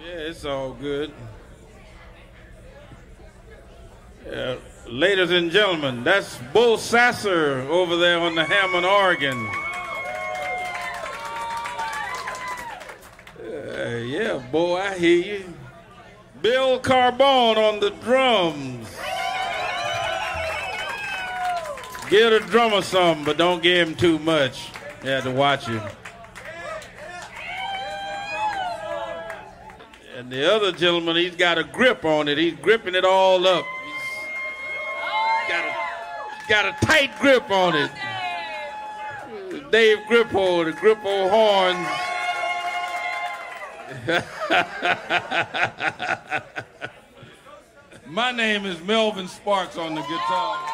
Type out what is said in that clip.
Yeah, it's all good. Yeah, ladies and gentlemen, that's Beau Sasser over there on the Hammond organ. Uh, yeah, boy, I hear you. Bill Carbone on the drums. Give the drummer some, but don't give him too much. Have to watch him. And the other gentleman, he's got a grip on it. He's gripping it all up. He's got a, he's got a tight grip on it. Dave Grippo, the Grippo horns. My name is Melvin Sparks on the guitar.